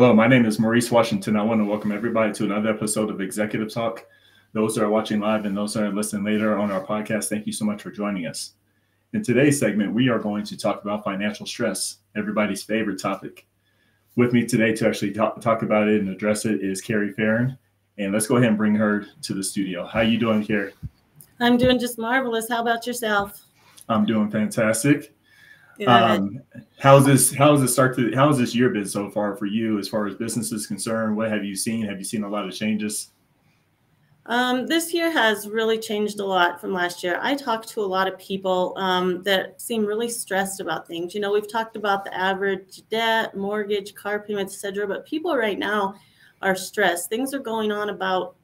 Hello, my name is Maurice Washington. I want to welcome everybody to another episode of Executive Talk. Those that are watching live and those that are listening later on our podcast, thank you so much for joining us. In today's segment, we are going to talk about financial stress, everybody's favorite topic. With me today to actually talk, talk about it and address it is Kerri Farren. And let's go ahead and bring her to the studio. How are you doing, Kerri? I'm doing just marvelous. How about yourself? I'm doing fantastic. Um, how's this? How's this start to? How's this year been so far for you, as far as business is concerned? What have you seen? Have you seen a lot of changes? Um, this year has really changed a lot from last year. I talked to a lot of people um, that seem really stressed about things. You know, we've talked about the average debt, mortgage, car payments, etc. But people right now are stressed. Things are going on about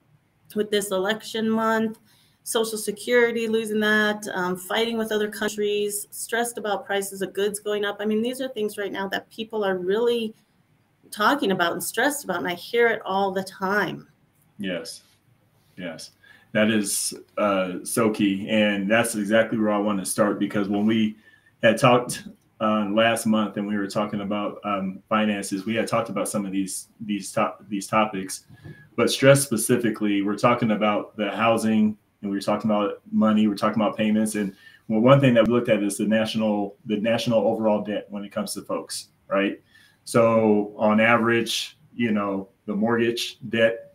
with this election month. Social Security, losing that, um, fighting with other countries, stressed about prices of goods going up. I mean, these are things right now that people are really talking about and stressed about, and I hear it all the time. Yes, yes, that is uh, so key, and that's exactly where I want to start because when we had talked uh, last month and we were talking about um, finances, we had talked about some of these these top these topics, but stress specifically, we're talking about the housing and we were talking about money, we are talking about payments, and well, one thing that we looked at is the national the national overall debt when it comes to folks, right? So on average, you know, the mortgage debt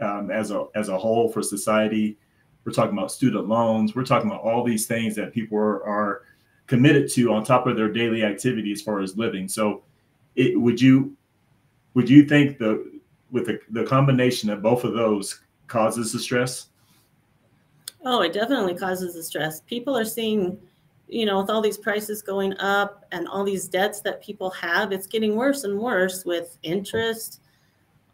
um, as a as a whole for society, we're talking about student loans, we're talking about all these things that people are, are committed to on top of their daily activity as far as living. So, it, would you would you think the with the, the combination of both of those causes the stress? Oh, it definitely causes the stress. People are seeing, you know, with all these prices going up and all these debts that people have, it's getting worse and worse with interest,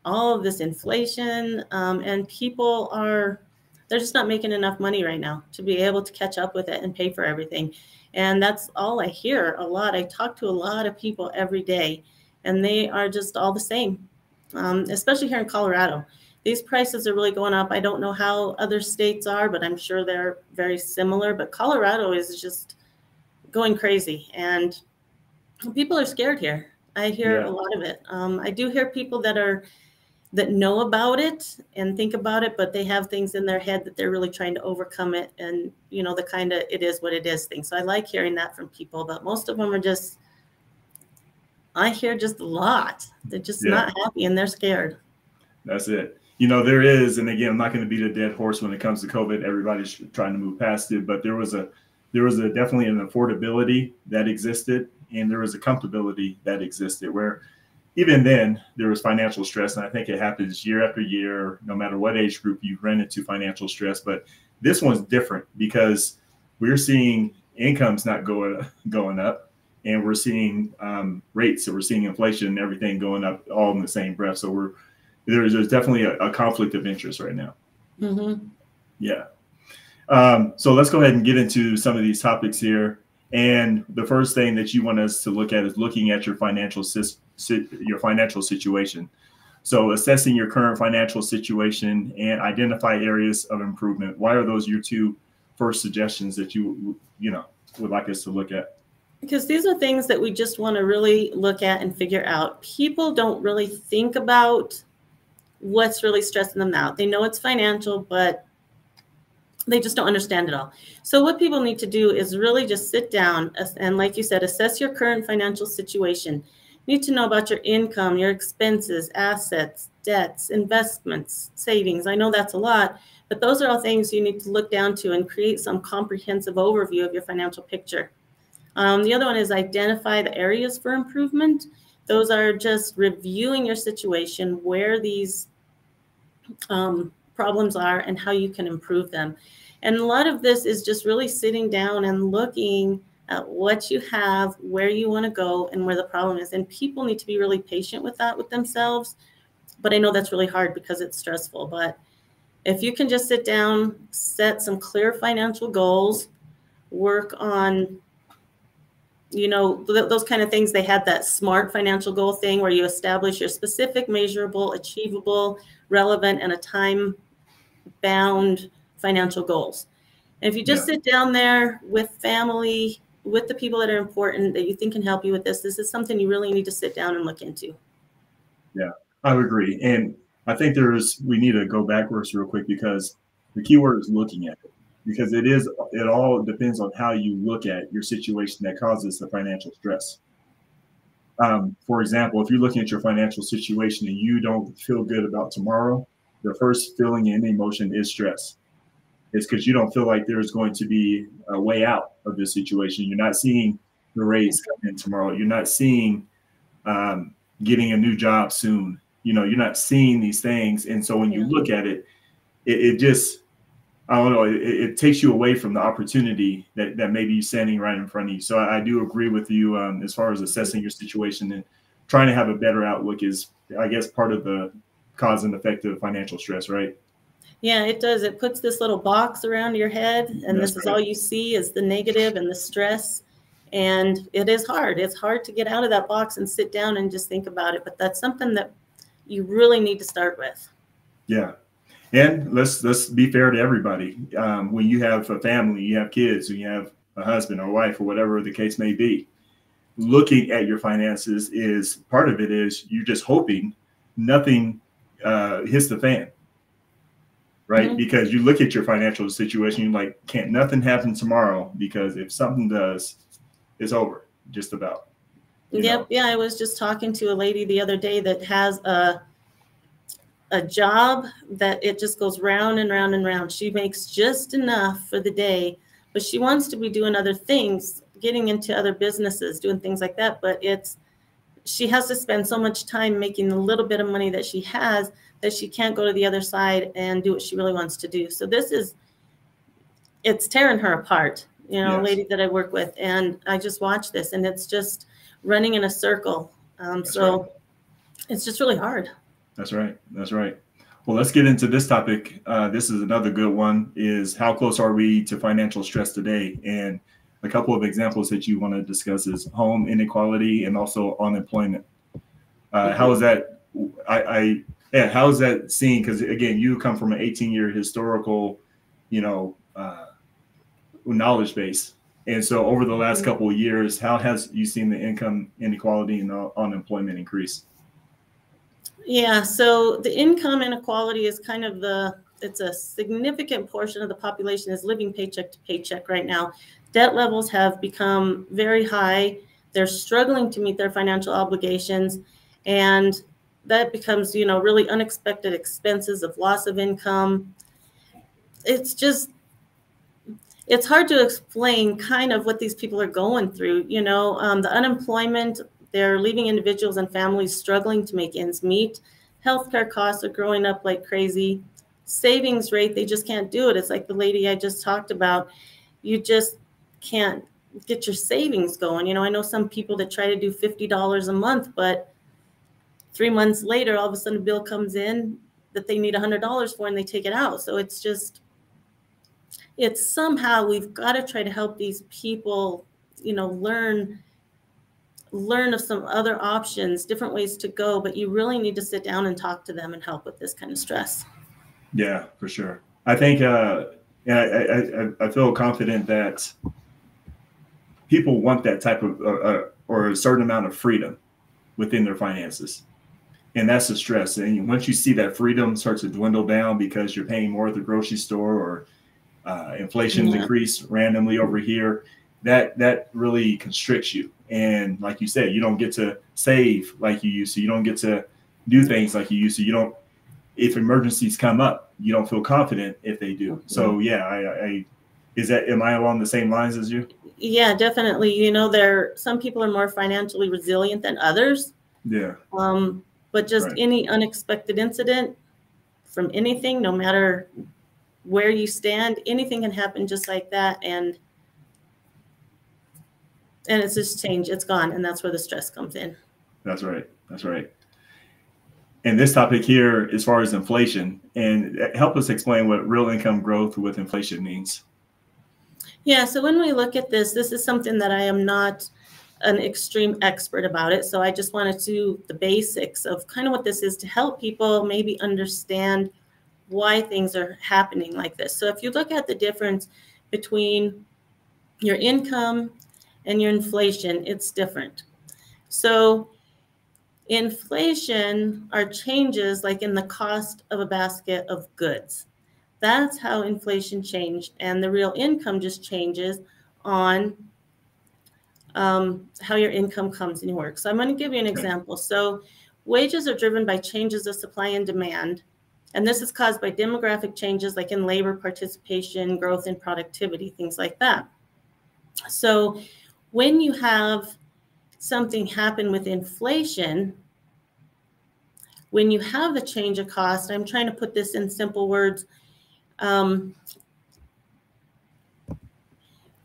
all of this inflation. Um, and people are, they're just not making enough money right now to be able to catch up with it and pay for everything. And that's all I hear a lot. I talk to a lot of people every day, and they are just all the same, um, especially here in Colorado these prices are really going up. I don't know how other states are, but I'm sure they're very similar. But Colorado is just going crazy, and people are scared here. I hear yeah. a lot of it. Um, I do hear people that are that know about it and think about it, but they have things in their head that they're really trying to overcome it, and you know the kind of it is what it is thing. So I like hearing that from people, but most of them are just. I hear just a lot. They're just yeah. not happy and they're scared. That's it you know, there is, and again, I'm not going to beat a dead horse when it comes to COVID. Everybody's trying to move past it, but there was a there was a definitely an affordability that existed, and there was a comfortability that existed. Where even then there was financial stress, and I think it happens year after year, no matter what age group you run into financial stress. But this one's different because we're seeing incomes not going going up, and we're seeing um, rates, so we're seeing inflation and everything going up all in the same breath. So we're there's, there's definitely a, a conflict of interest right now. Mm-hmm. Yeah. Um, so let's go ahead and get into some of these topics here. And the first thing that you want us to look at is looking at your financial your financial situation. So assessing your current financial situation and identify areas of improvement. Why are those your two first suggestions that you you know would like us to look at? Because these are things that we just want to really look at and figure out. People don't really think about what's really stressing them out. They know it's financial, but they just don't understand it all. So what people need to do is really just sit down and like you said, assess your current financial situation. You need to know about your income, your expenses, assets, debts, investments, savings. I know that's a lot, but those are all things you need to look down to and create some comprehensive overview of your financial picture. Um, the other one is identify the areas for improvement. Those are just reviewing your situation, where these um, problems are and how you can improve them. And a lot of this is just really sitting down and looking at what you have, where you want to go, and where the problem is. And people need to be really patient with that with themselves. But I know that's really hard because it's stressful. But if you can just sit down, set some clear financial goals, work on you know th- those kind of things they had that smart financial goal thing where you establish your specific measurable achievable relevant and a time bound financial goals and if you just yeah. sit down there with family with the people that are important that you think can help you with this this is something you really need to sit down and look into Yeah, I would agree. And I think there's we need to go backwards real quick because the key word is looking at it. Because it is it all depends on how you look at your situation that causes the financial stress. Um, for example, if you're looking at your financial situation and you don't feel good about tomorrow, the first feeling and emotion is stress. It's because you don't feel like there's going to be a way out of this situation. You're not seeing the raise come in tomorrow. You're not seeing um, getting a new job soon. You know, you're not seeing these things, and so when you look at it, it, it just I don't know. It, it, takes you away from the opportunity that, that maybe standing right in front of you. So I, I do agree with you um, as far as assessing your situation and trying to have a better outlook is, I guess, part of the cause and effect of financial stress, right? Yeah, it does. It puts this little box around your head, and That's this is all you see is the negative and the stress. And it is hard. It's hard to get out of that box and sit down and just think about it. But that's something that you really need to start with. Yeah, and let's let's be fair to everybody. Um, when you have a family, you have kids, and you have a husband or wife or whatever the case may be, looking at your finances is part of it. Is you're just hoping nothing uh, hits the fan, right? Mm-hmm. Because you look at your financial situation, you're like, can't nothing happen tomorrow? Because if something does, it's over, just about. Yep. Know? Yeah, I was just talking to a lady the other day that has a a job that it just goes round and round and round. She makes just enough for the day, but she wants to be doing other things, getting into other businesses, doing things like that. But it's she has to spend so much time making the little bit of money that she has that she can't go to the other side and do what she really wants to do. So this is it's tearing her apart, you know, yes. lady that I work with. And I just watch this and it's just running in a circle. Um, so right. it's just really hard. That's right. That's right. Well, let's get into this topic. Uh, this is another good one. Is how close are we to financial stress today? And a couple of examples that you want to discuss is home inequality and also unemployment. Uh, how is that? I, I yeah. How is that seen? Because again, you come from an 18 year historical, you know, uh, knowledge base. And so, over the last mm-hmm. couple of years, how has you seen the income inequality and unemployment increase? Yeah, so the income inequality is kind of the it's a significant portion of the population is living paycheck to paycheck right now. Debt levels have become very high. They're struggling to meet their financial obligations and that becomes, you know, really unexpected expenses of loss of income. It's just it's hard to explain kind of what these people are going through. You know, um, the unemployment they're leaving individuals and families struggling to make ends meet. Healthcare costs are growing up like crazy. Savings rate, they just can't do it. It's like the lady I just talked about. You just can't get your savings going. You know, I know some people that try to do $50 a month, but three months later, all of a sudden a bill comes in that they need $100 for and they take it out. So it's just, it's somehow we've got to try to help these people, you know, learn learn of some other options, different ways to go, but you really need to sit down and talk to them and help with this kind of stress. Yeah, for sure. I think, uh, yeah, I, I, I feel confident that people want that type of, uh, uh, or a certain amount of freedom within their finances. And that's the stress. And once you see that freedom starts to dwindle down because you're paying more at the grocery store or uh, inflation's yeah. increased randomly over here, that that really constricts you and like you said, you don't get to save like you used to. You don't get to do things like you used to. You don't. If emergencies come up, you don't feel confident if they do. So mm-hmm. yeah, I, I is that am I along the same lines as you? Yeah, definitely. You know, there some people are more financially resilient than others. Yeah. Um, but just right. any unexpected incident from anything, no matter where you stand, anything can happen just like that. And and it's just changed. It's gone, and that's where the stress comes in. That's right. That's right. And this topic here, as far as inflation, and help us explain what real income growth with inflation means. Yeah. So when we look at this, this is something that I am not an extreme expert about it. So I just wanted to the basics of kind of what this is to help people maybe understand why things are happening like this. So if you look at the difference between your income and your inflation, it's different. So Inflation are changes like in the cost of a basket of goods. That's how inflation changed. And the real income just changes on um, how your income comes and work. So I'm going to give you an example. So wages are driven by changes of supply and demand. And this is caused by demographic changes like in labor participation, growth in productivity, things like that. So when you have something happen with inflation, when you have a change of cost, I'm trying to put this in simple words. Um,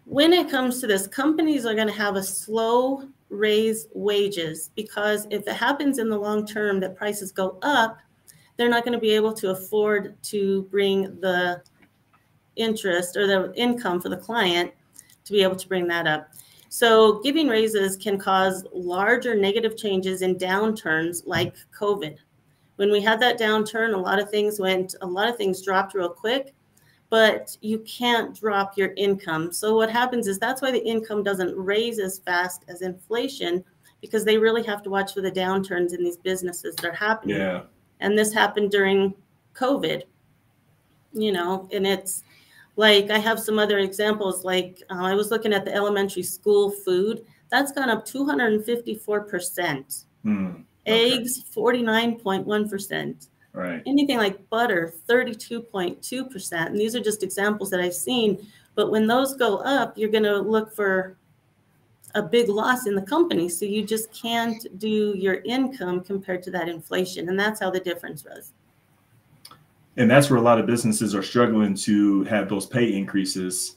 when it comes to this, companies are going to have a slow raise wages because if it happens in the long term that prices go up, they're not going to be able to afford to bring the interest or the income for the client to be able to bring that up. So giving raises can cause larger negative changes in downturns like COVID. When we had that downturn, a lot of things went, a lot of things dropped real quick but you can't drop your income. So what happens is that's why the income doesn't raise as fast as inflation because they really have to watch for the downturns in these businesses that are happening. Yeah. And this happened during COVID, you know, and it's like I have some other examples. Like uh, I was looking at the elementary school food, that's gone up 254%. Hmm. Okay. Eggs, 49.1%. Right. Anything like butter, 32.2%. And these are just examples that I've seen. But when those go up, you're going to look for a big loss in the company. So you just can't do your income compared to that inflation. And that's how the difference was. And that's where a lot of businesses are struggling to have those pay increases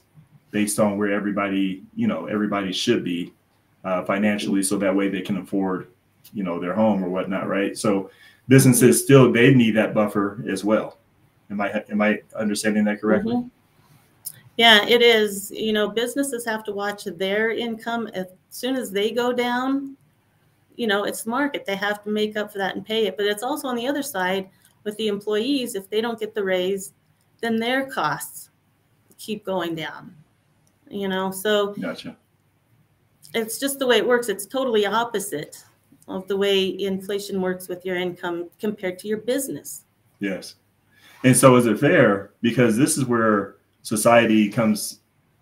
based on where everybody, you know, everybody should be uh, financially. So that way they can afford, you know, their home or whatnot. Right. So businesses still they need that buffer as well. Am I am I understanding that correctly? Mm-hmm. Yeah, it is. You know, businesses have to watch their income as soon as they go down. You know, it's the market. They have to make up for that and pay it. But it's also on the other side with the employees. If they don't get the raise, then their costs keep going down. You know, so gotcha. It's just the way it works. It's totally opposite of the way inflation works with your income compared to your business. Yes. And so is it fair? Because this is where society comes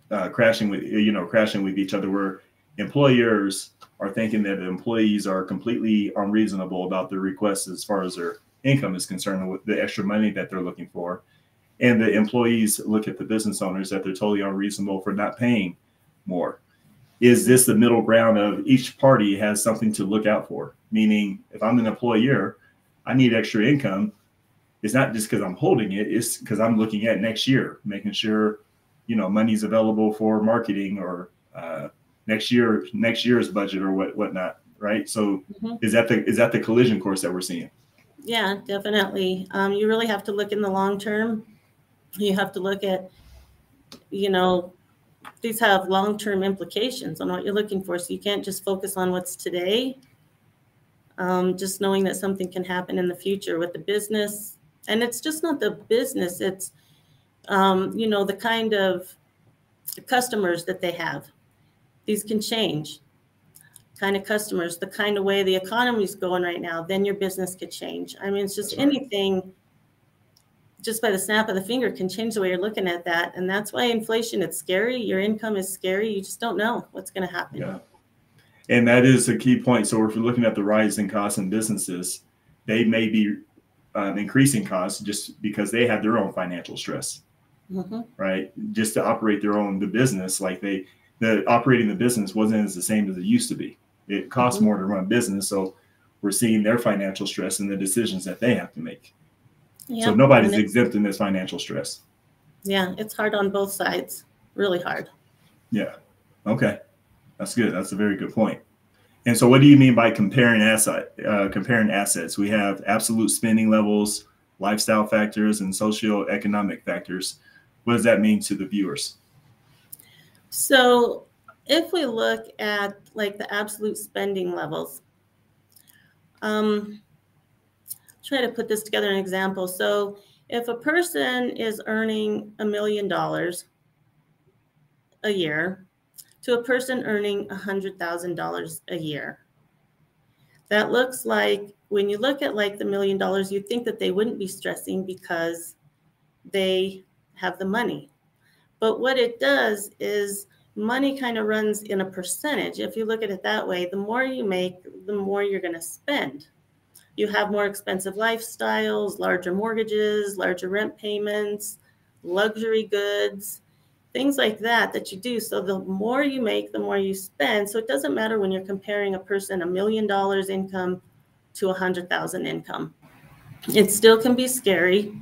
uh, crashing with, you know, crashing with each other, where employers are thinking that employees are completely unreasonable about their requests as far as their income is concerned with the extra money that they're looking for. And the employees look at the business owners that they're totally unreasonable for not paying more is this the middle ground of each party has something to look out for? Meaning, if I'm an employer, I need extra income. It's not just because I'm holding it; it's because I'm looking at next year, making sure you know money's available for marketing or uh, next year next year's budget or what whatnot. Right. So, mm-hmm. is that the is that the collision course that we're seeing? Yeah, definitely. Um, you really have to look in the long term. You have to look at, you know, these have long-term implications on what you're looking for. So you can't just focus on what's today. Um, just knowing that something can happen in the future with the business, and it's just not the business. It's um, you know the kind of customers that they have. These can change. Kind of customers, the kind of way the economy is going right now. Then your business could change. I mean, it's just anything just by the snap of the finger can change the way you're looking at that. And that's why inflation, it's scary. Your income is scary. You just don't know what's going to happen. Yeah. And that is a key point. So if you're looking at the rising costs in businesses, they may be um, increasing costs just because they have their own financial stress, mm-hmm. right? Just to operate their own the business, like they the operating the business wasn't as the same as it used to be. It costs mm-hmm. more to run business, so we're seeing their financial stress and the decisions that they have to make. Yeah. So nobody's exempt in this financial stress. Yeah, it's hard on both sides. Really hard. Yeah. Okay. That's good. That's a very good point. And so, what do you mean by comparing asset uh, comparing assets? We have absolute spending levels, lifestyle factors, and socioeconomic factors. What does that mean to the viewers? So, if we look at like the absolute spending levels, um, try to put this together an example. So if a person is earning a million dollars a year to a person earning a hundred thousand dollars a year, That looks like when you look at like the million dollars, you think that they wouldn't be stressing because they have the money. But what it does is money kind of runs in a percentage. If you look at it that way, the more you make, the more you're going to spend. You have more expensive lifestyles, larger mortgages, larger rent payments, luxury goods, things like that that you do. So the more you make, the more you spend. So it doesn't matter when you're comparing a person a million dollars income to a hundred thousand income. It still can be scary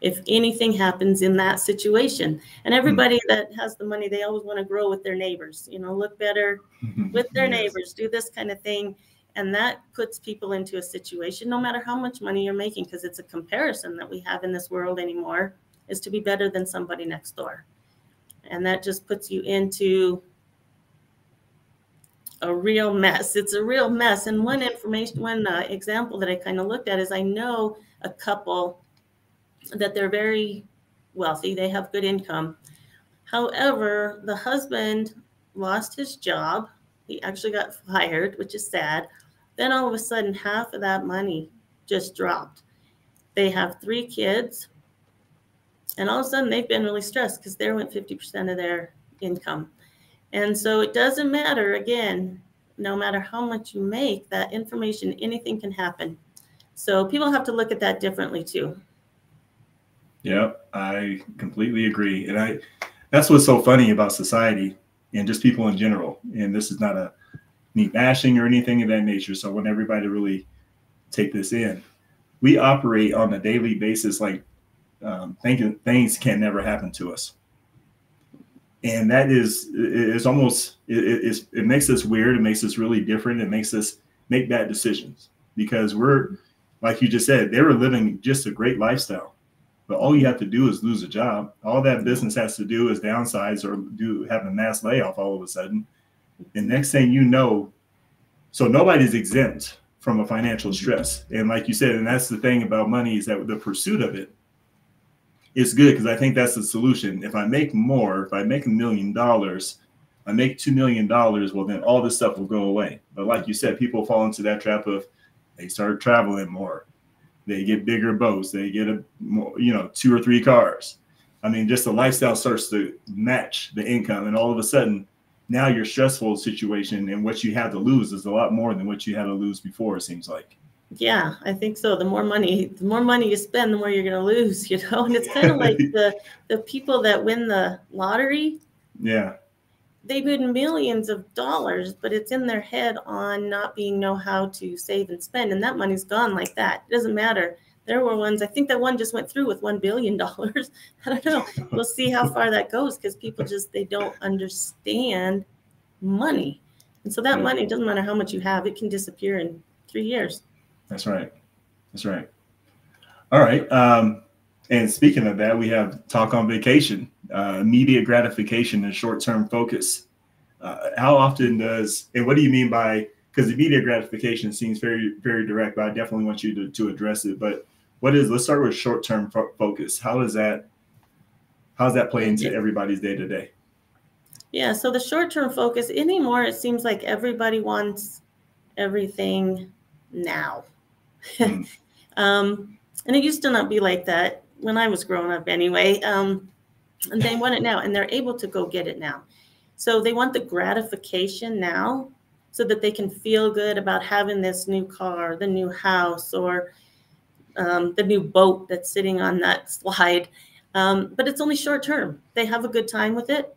if anything happens in that situation. And everybody mm-hmm. that has the money, they always want to grow with their neighbors, you know, look better with their neighbors, do this kind of thing. And that puts people into a situation, no matter how much money you're making, because it's a comparison that we have in this world anymore, is to be better than somebody next door. And that just puts you into a real mess. It's a real mess. And one information, one uh, example that I kind of looked at is I know a couple that they're very wealthy, they have good income. However, the husband lost his job. He actually got fired, which is sad. Then all of a sudden, half of that money just dropped. They have three kids. And all of a sudden, they've been really stressed because there went 50% of their income. And so it doesn't matter, again, no matter how much you make, that information, anything can happen. So people have to look at that differently too. Yeah, I completely agree. And I that's what's so funny about society and just people in general. And this is not a neat bashing or anything of that nature. So I want everybody to really take this in. We operate on a daily basis like um, thinking things can never happen to us. And that is is almost it, it makes us weird. It makes us really different. It makes us make bad decisions because we're like you just said, they were living just a great lifestyle but all you have to do is lose a job. All that business has to do is downsize or do have a mass layoff all of a sudden. And next thing you know, so nobody's exempt from a financial stress. And like you said, and that's the thing about money is that the pursuit of it is good because I think that's the solution. If I make more, if I make a million dollars, I make two million dollars, well then all this stuff will go away. But like you said, people fall into that trap of they start traveling more they get bigger boats, they get a more, you know, two or three cars. I mean, just the lifestyle starts to match the income, and all of a sudden, now your stressful situation and what you have to lose is a lot more than what you had to lose before. It seems like. Yeah, I think so. The more money, the more money you spend, the more you're going to lose. You know, and it's kind of like the the people that win the lottery. Yeah they win millions of dollars, but it's in their head on not being know how to save and spend, and that money's gone like that. It doesn't matter. There were ones. I think that one just went through with one billion dollars. I don't know. We'll see how far that goes because people just they don't understand money, and so that money doesn't matter how much you have; it can disappear in three years. That's right. That's right. All right. Um, and speaking of that, we have talk on vacation, uh, immediate gratification and short term focus. Uh, how often does, and what do you mean by, because immediate gratification seems very, very direct, but I definitely want you to, to address it. But what is, let's start with short term fo- focus. How does that, how does that play into everybody's day to day? Yeah, so the short term focus anymore, it seems like everybody wants everything now. Mm. um, and it used to not be like that when I was growing up anyway. Um, and they want it now, and they're able to go get it now. So they want the gratification now so that they can feel good about having this new car, the new house, or um, the new boat that's sitting on that slide. Um, but it's only short term. They have a good time with it.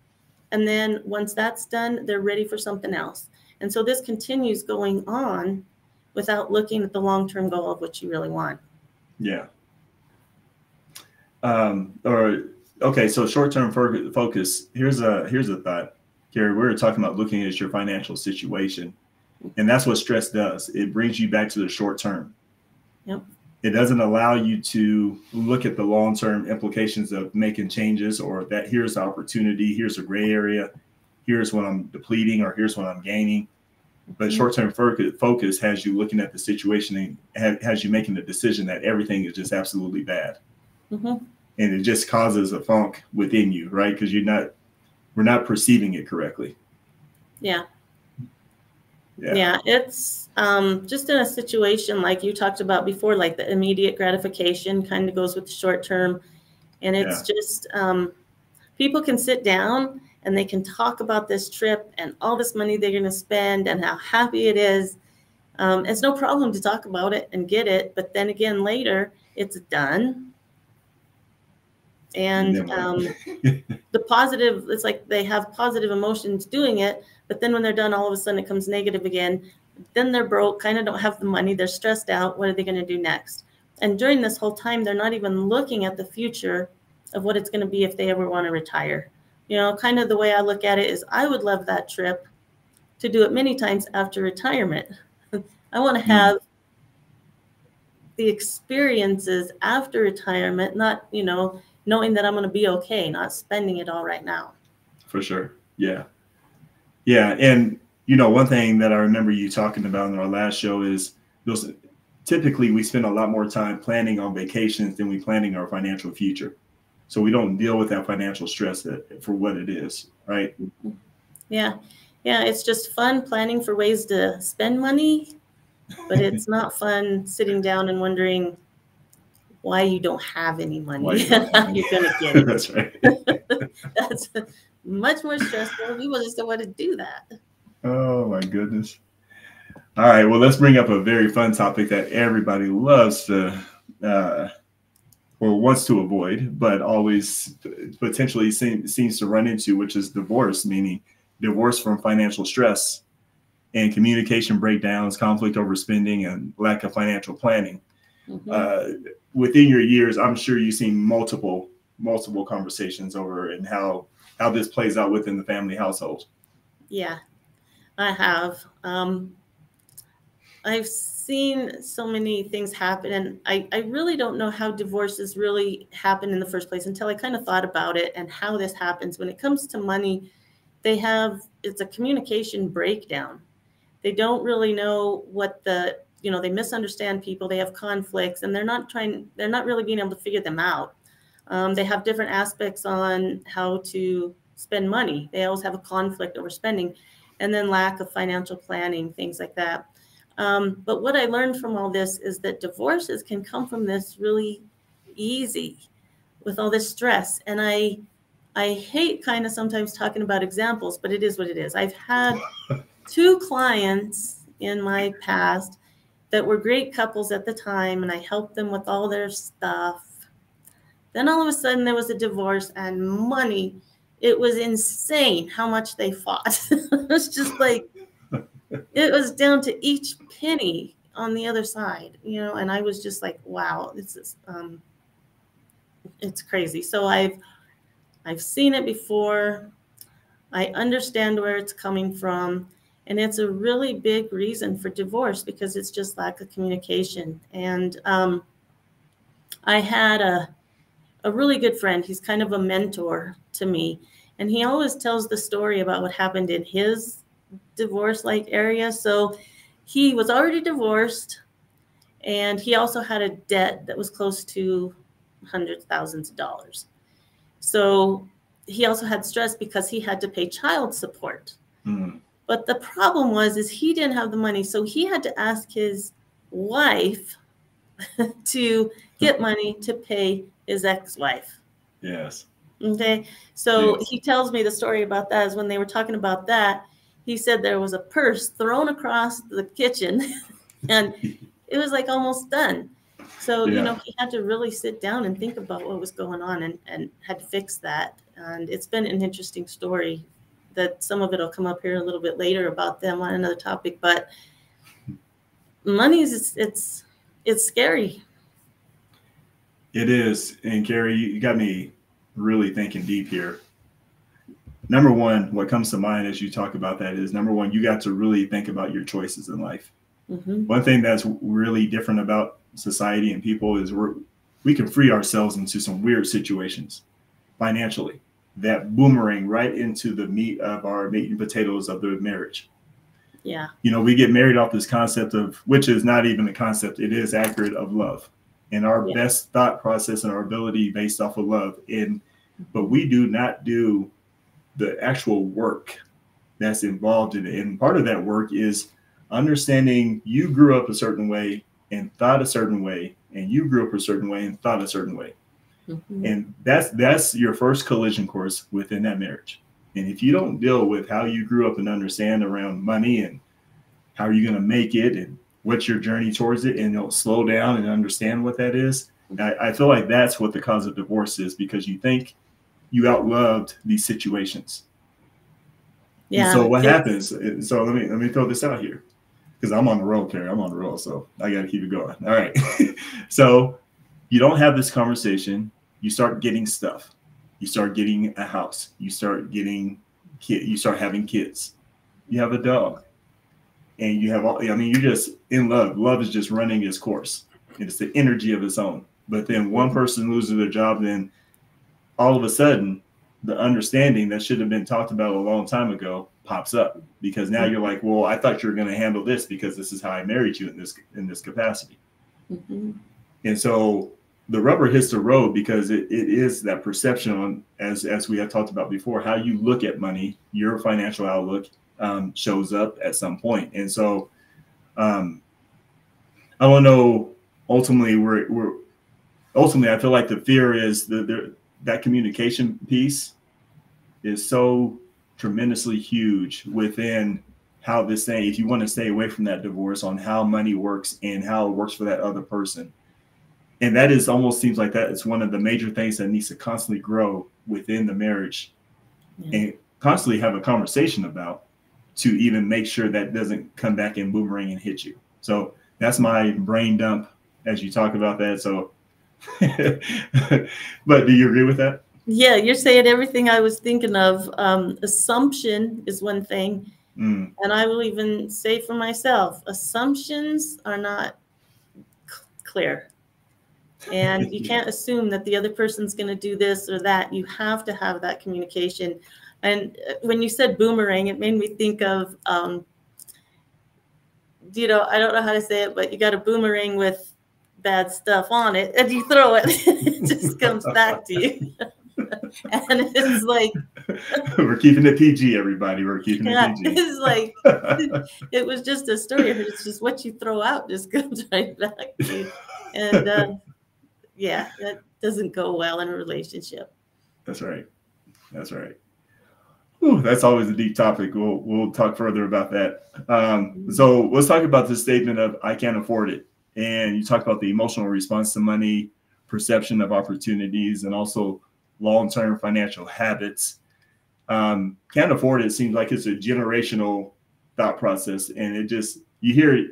And then once that's done, they're ready for something else. And so this continues going on without looking at the long term goal of what you really want. Yeah um, or okay, so short-term focus. Here's a here's a thought, Kerri. We were talking about looking at your financial situation, and that's what stress does. It brings you back to the short term. Yep. It doesn't allow you to look at the long-term implications of making changes, or that here's the opportunity, here's a gray area, here's what I'm depleting, or here's what I'm gaining. But mm-hmm. short-term focus has you looking at the situation and has you making the decision that everything is just absolutely bad. Mm-hmm. And it just causes a funk within you, right? Because you're not, we're not perceiving it correctly. Yeah. Yeah. yeah, it's um, just in a situation like you talked about before, like the immediate gratification kind of goes with the short term. And it's yeah. just um, people can sit down and they can talk about this trip and all this money they're going to spend and how happy it is. Um, it's no problem to talk about it and get it. But then again, later it's done. And um, the positive, it's like they have positive emotions doing it, but then when they're done, all of a sudden it comes negative again. Then they're broke, kind of don't have the money, they're stressed out. What are they going to do next? And during this whole time, they're not even looking at the future of what it's going to be if they ever want to retire. You know, kind of the way I look at it is I would love that trip to do it many times after retirement. I want to hmm. have the experiences after retirement, not, you know, knowing that I'm going to be okay, not spending it all right now. For sure. Yeah. Yeah, and you know, one thing that I remember you talking about in our last show is those typically we spend a lot more time planning on vacations than we planning our financial future. So we don't deal with that financial stress that, for what it is, right? Yeah. Yeah, it's just fun planning for ways to spend money, but it's not fun sitting down and wondering why you don't have any money. You are going to get it. That's right. That's much more stressful. People just don't want to do that. Oh my goodness. All right. Well, let's bring up a very fun topic that everybody loves to uh, or wants to avoid, but always potentially seem, seems to run into, which is divorce, meaning divorce from financial stress and communication breakdowns, conflict over spending, and lack of financial planning. Mm-hmm. Uh, within your years, I'm sure you've seen multiple multiple conversations over and how how this plays out within the family household. Yeah, I have. Um, I've seen so many things happen, and I, I really don't know how divorces really happen in the first place until I kind of thought about it and how this happens. When it comes to money, they have it's a communication breakdown. They don't really know what the you know they misunderstand people. They have conflicts, and they're not trying. They're not really being able to figure them out. Um, they have different aspects on how to spend money. They always have a conflict over spending, and then lack of financial planning, things like that. Um, but what I learned from all this is that divorces can come from this really easy with all this stress. And I I hate kind of sometimes talking about examples, but it is what it is. I've had two clients in my past that were great couples at the time, and I helped them with all their stuff then all of a sudden there was a divorce and money. It was insane how much they fought. it was just like it was down to each penny on the other side, you know, and I was just like, wow, this is um it's crazy. So I've I've seen it before. I understand where it's coming from. And it's a really big reason for divorce because it's just lack of communication. And um, I had a a really good friend. He's kind of a mentor to me. And he always tells the story about what happened in his divorce like area. So he was already divorced and he also had a debt that was close to hundreds thousands of dollars. So he also had stress because he had to pay child support. Mm-hmm. But the problem was is he didn't have the money, so he had to ask his wife to get money to pay his ex-wife. Yes. Okay. So yes. he tells me the story about that is when they were talking about that, he said there was a purse thrown across the kitchen and it was like almost done. So, yeah. you know, he had to really sit down and think about what was going on and, and had to fix that. And it's been an interesting story that some of it will come up here a little bit later about them on another topic. But money is it's it's, it's scary it is. And Kerri, you got me really thinking deep here. Number one, what comes to mind as you talk about that is number one, you got to really think about your choices in life. Mm-hmm. One thing that's really different about society and people is we're, we can free ourselves into some weird situations financially that boomerang right into the meat of our meat and potatoes of the marriage. Yeah. You know, we get married off this concept of, which is not even a concept, it is accurate of love and our yeah. best thought process and our ability based off of love. And but we do not do the actual work that's involved in it. And part of that work is understanding you grew up a certain way and thought a certain way, and you grew up a certain way and thought a certain way. Mm-hmm. And that's that's your first collision course within that marriage. And if you don't deal with how you grew up and understand around money and how are you going to make it and what's your journey towards it, and you'll slow down and understand what that is, I, I feel like that's what the cause of divorce is because you think you outloved these situations. Yeah. And so what happens? So let me let me throw this out here because I'm on the roll, Kerri. I'm on the roll, so I got to keep it going. All right. so you don't have this conversation. You start getting stuff. You start getting a house. You start getting kid. You start having kids. You have a dog, and you have all. I mean, you're just in love. Love is just running its course. It's the energy of its own. But then one person loses their job, then all of a sudden, the understanding that should have been talked about a long time ago pops up because now you're like, well, I thought you were going to handle this because this is how I married you in this in this capacity. Mm-hmm. And so the rubber hits the road because it, it is that perception on as as we have talked about before, how you look at money, your financial outlook um, shows up at some. And so um, I don't know ultimately we're, we're ultimately, I feel like the fear is the that communication piece is so tremendously huge within how this thing, if you want to stay away from that divorce on how money works and how it works for that other person. And that is almost seems like that is one of the major things that needs to constantly grow within the marriage yeah. and constantly have a conversation about to even make sure that doesn't come back and boomerang and hit you. So that's my brain dump as you talk about that. So but do you agree with that? Yeah, you're saying everything I was thinking of. Um, assumption is one thing. Mm. And I will even say for myself, assumptions are not clear. And you can't assume that the other person's going to do this or that. You have to have that communication. And uh, when you said boomerang, it made me think of, um, you know, I don't know how to say it, but you got a boomerang with bad stuff on it and you throw it, it just comes back to you. and it's like we're keeping it PG, everybody. We're keeping yeah, it PG. It's like it was just a story. It's just what you throw out just comes right back to you. And uh, yeah, that doesn't go well in a relationship. That's right. That's right. Ooh, that's always a deep topic. We'll we'll talk further about that. Um, so let's talk about the statement of "I can't afford it." And you talk about the emotional response to money, perception of opportunities, and also long term financial habits. Um, can't afford it seems like it's a generational thought process. And it just, you hear it,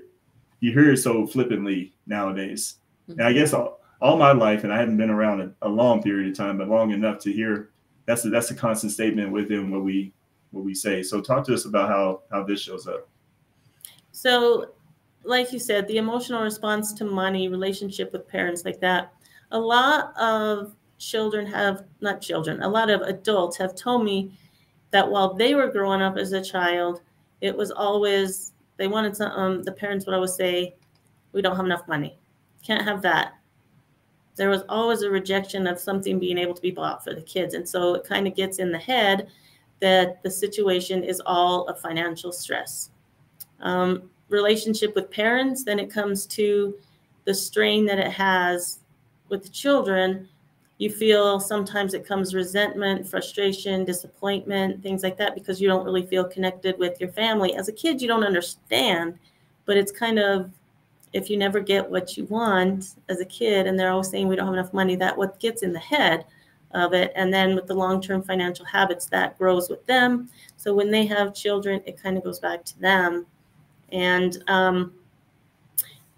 you hear it so flippantly nowadays. Mm-hmm. And I guess all, all my life, and I haven't been around a, a long period of time, but long enough to hear that's a, that's a constant statement within what we what we say. So talk to us about how how this shows up. So like you said, the emotional response to money, relationship with parents, like that. A lot of children have, not children, a lot of adults have told me that while they were growing up as a child, it was always, they wanted to, um, the parents would always say, we don't have enough money. Can't have that. There was always a rejection of something being able to be bought for the kids. And so it kind of gets in the head that the situation is all a financial stress. Um, relationship with parents, then it comes to the strain that it has with the children. You feel sometimes it comes resentment, frustration, disappointment, things like that, because you don't really feel connected with your family. As a kid, you don't understand, but it's kind of if you never get what you want as a kid, and they're always saying we don't have enough money, that what gets in the head of it. And then with the long term financial habits, that grows with them. So when they have children, it kind of goes back to them and um,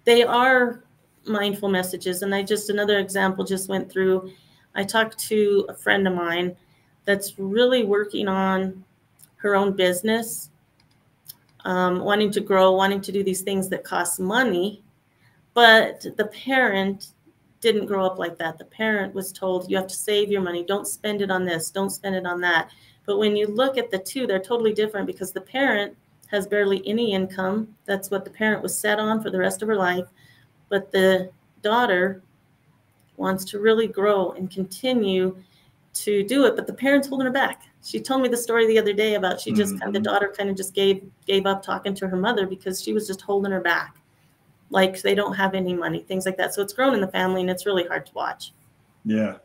they are mindful messages. And I just, another example just went through. I talked to a friend of mine that's really working on her own business, um, wanting to grow, wanting to do these things that cost money. But the parent didn't grow up like that. The parent was told, you have to save your money. Don't spend it on this. Don't spend it on that. But when you look at the two, they're totally different because the parent has barely any income. That's what the parent was set on for the rest of her life. But the daughter wants to really grow and continue to do it, but the parents holding her back. She told me the story the other day about she just mm-hmm. kind of the daughter kind of just gave gave up talking to her mother because she was just holding her back. Like they don't have any money, things like that. So it's grown in the family and it's really hard to watch. Yeah.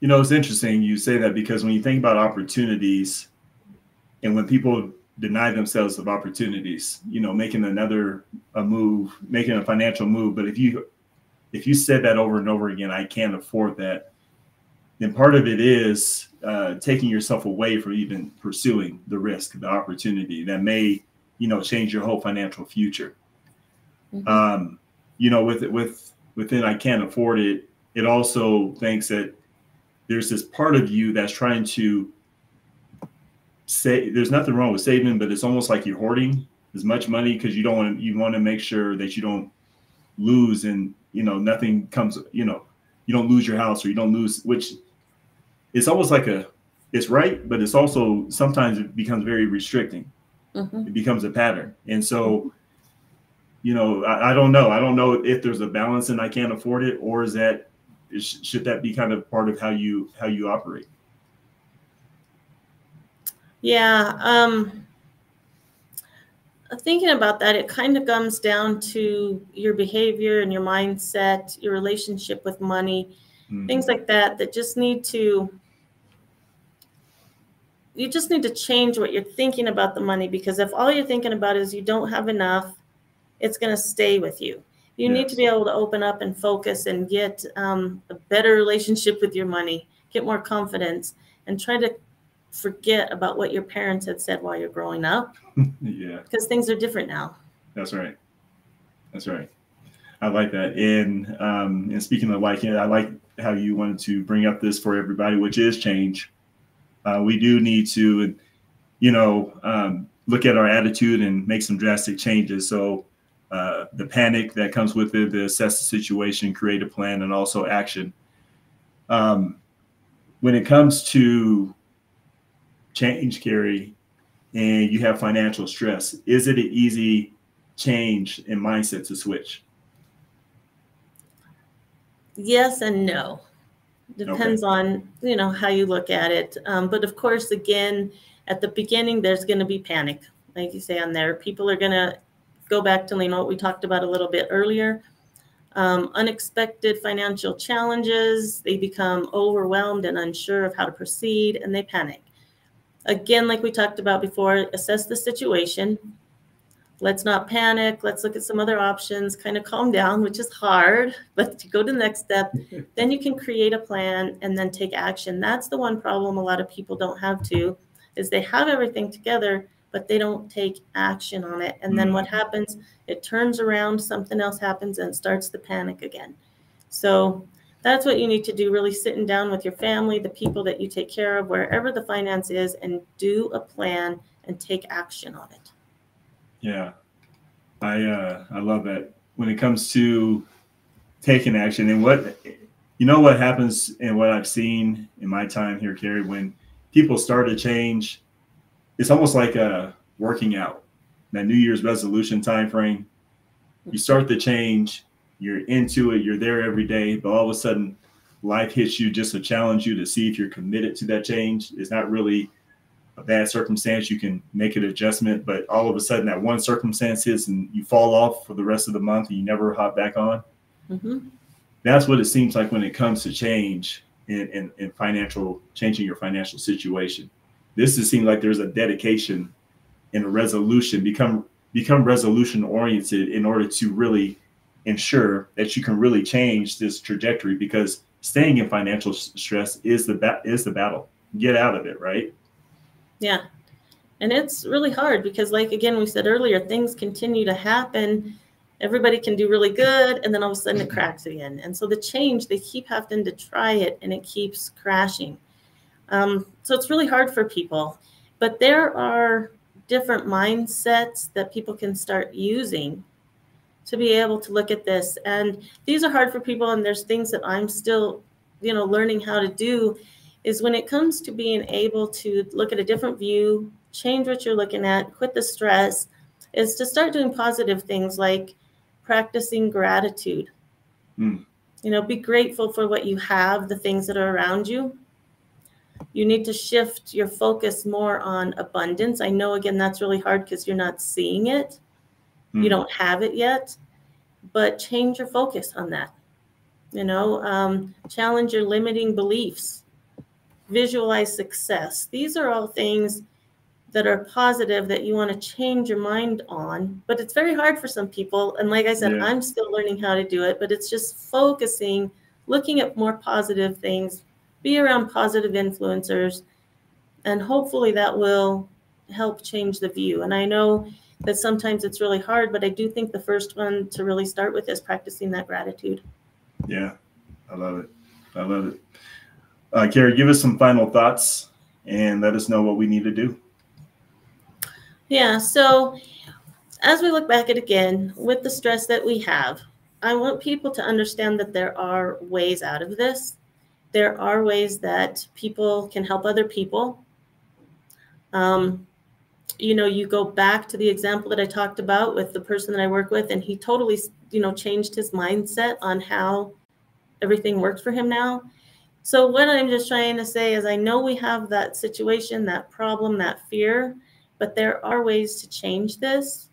You know, it's interesting you say that because when you think about opportunities and when people deny themselves of opportunities, you know, making another a move, making a financial move, but if you if you said that over and over again, I can't afford that then part of it is uh, taking yourself away from even pursuing the risk, the opportunity that may, you know, change your whole financial future. Mm-hmm. Um, you know, with it, with within I can't afford it. It also thinks that there's this part of you that's trying to say there's nothing wrong with saving, but it's almost like you're hoarding as much money because you don't want you want to make sure that you don't lose and you know nothing comes you know you don't lose your house or you don't lose which it's almost like a it's right, but it's also sometimes it becomes very restricting. Mm-hmm. It becomes a pattern. And so, you know, I, I, don't know. I don't know if there's a balance and I can't afford it, or is that is, should that be kind of part of how you how you operate? Yeah. Um thinking about that, it kind of comes down to your behavior and your mindset, your relationship with money, mm-hmm. things like that, that just need to you just need to change what you're thinking about the money because if all you're thinking about is you don't have enough, it's going to stay with you. You yes. need to be able to open up and focus and get um, a better relationship with your money, get more confidence, and try to forget about what your parents had said while you're growing up. yeah. Because things are different now. That's right. That's right. I like that. And um, and speaking of liking, I like how you wanted to bring up this for everybody, which is change uh, we do need to, you know, um, look at our attitude and make some drastic changes. So uh, the panic that comes with it, the assess the situation, create a plan, and also action. Um, when it comes to change, Kerri, and you have financial stress, is it an easy change in mindset to switch? Yes and no depends okay. on you know how you look at it. Um, but of course again at the beginning there's going to be panic. Like you say on there people are going to go back to you know what we talked about a little bit earlier. Um, unexpected financial challenges they become overwhelmed and unsure of how to proceed and they panic. Again like we talked about before assess the situation let's not panic let's look at some other options kind of calm down which is hard but to go to the next step then you can create a plan and then take action. That's the one problem a lot of people don't have to is they have everything together but they don't take action on it. And then what mm. happens? It turns around something else happens and starts the panic again. So that's what you need to do really sitting down with your family the people that you take care of wherever the finance is and do a plan and take action on it yeah, I uh, I love it when it comes to taking action and what you know what happens and what I've seen in my time here, Kerri, when people start to change, it's almost like a working out. That New Year's resolution time frame, you start the change, you're into it, you're there every day, but all of a sudden life hits you just to challenge you to see if you're committed to that change. It's not really a bad circumstance, you can make an adjustment. But all of a sudden, that one circumstance hits and you fall off for the rest of the month and you never hop back on. Mm-hmm. That's what it seems like when it comes to change in, in, in financial, changing your financial situation. This just seems like there's a dedication and a resolution, become become resolution oriented in order to really ensure that you can really change this trajectory because staying in financial stress is the ba- is the battle. Get out of it, right? Yeah. And it's really hard because, like, again, we said earlier, things continue to happen. Everybody can do really good, and then all of a sudden it mm-hmm. cracks again. And so the change, they keep having to try it, and it keeps crashing. Um, so it's really hard for people. But there are different mindsets that people can start using to be able to look at this. And these are hard for people, and there's things that I'm still, you know, learning how to do is when it comes to being able to look at a different view, change what you're looking at, quit the stress, is to start doing positive things like practicing gratitude. Mm. You know, be grateful for what you have, the things that are around you. You need to shift your focus more on abundance. I know, again, that's really hard because you're not seeing it, Hmm. you don't have it yet, but change your focus on that. You know, um, challenge your limiting beliefs, visualize success. These are all things that are positive that you want to change your mind on, but it's very hard for some people. And like I said, Yeah. I'm still learning how to do it, but it's just focusing, looking at more positive things, be around positive influencers, and hopefully that will help change the view. And I know that sometimes it's really hard, but I do think the first one to really start with is practicing that gratitude. Yeah, I love it. I love it. Uh, Kerri, give us some final thoughts and let us know what we need to do. Yeah, so as we look back at again, with the stress that we have, I want people to understand that there are ways out of this. There are ways that people can help other people. Um, you know, you go back to the example that I talked about with the person that I work with, and he totally, you know, changed his mindset on how everything works for him now. So, what I'm just trying to say is, I know we have that situation, that problem, that fear, but there are ways to change this.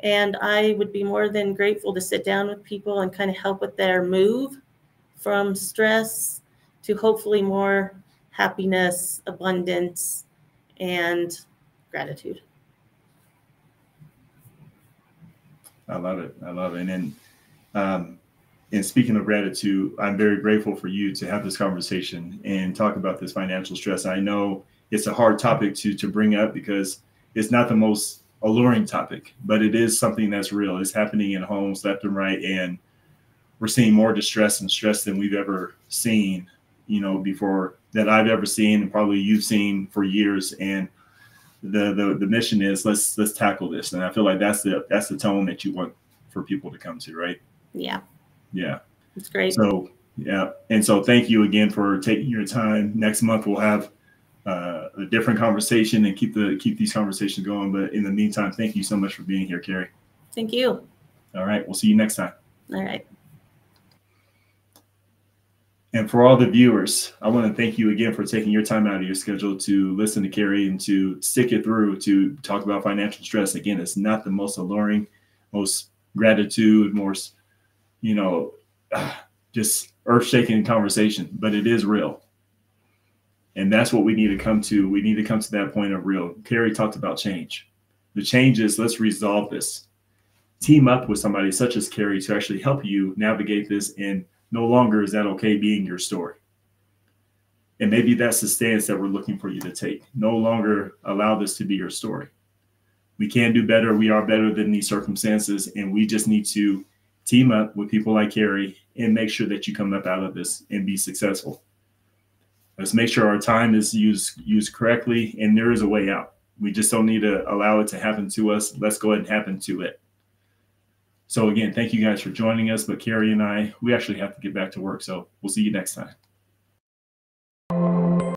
And I would be more than grateful to sit down with people and kind of help with their move from stress to hopefully more happiness, abundance, and gratitude. I love it. I love it. And um, and speaking of gratitude, I'm very grateful for you to have this conversation and talk about this financial stress. I know it's a hard topic to to bring up because it's not the most alluring topic, but it is something that's real. It's happening in homes left and right, and we're seeing more distress and stress than we've ever seen, you know, before that I've ever seen, and probably you've seen for years. And the the the mission is let's let's tackle this, and I feel like that's the that's the tone that you want for people to come to, right? Yeah, Yeah. it's great. So yeah, and so thank you again for taking your time. Next month we'll have uh, a different conversation and keep the keep these conversations going. But in the meantime, thank you so much for being here, Kerri. Thank you. All right, we'll see you next time. All right. And for all the viewers, I want to thank you again for taking your time out of your schedule to listen to Kerri and to stick it through to talk about financial stress. Again, it's not the most alluring, most gratitude, most, you know, just earth shaking conversation, but it is real. And that's what we need to come to. We need to come to that point of real. Kerri talked about change. The change is let's resolve this. Team up with somebody such as Kerri to actually help you navigate this and no longer is that okay being your story. And maybe that's the stance that we're looking for you to take. No longer allow this to be your story. We can do better. We are better than these circumstances. And we just need to team up with people like Kerri and make sure that you come up out of this and be successful. Let's make sure our time is used used correctly and there is a way out. We just don't need to allow it to happen to us. Let's go ahead and happen to it. So again, thank you guys for joining us. But Kerri and I, we actually have to get back to work. So we'll see you next time.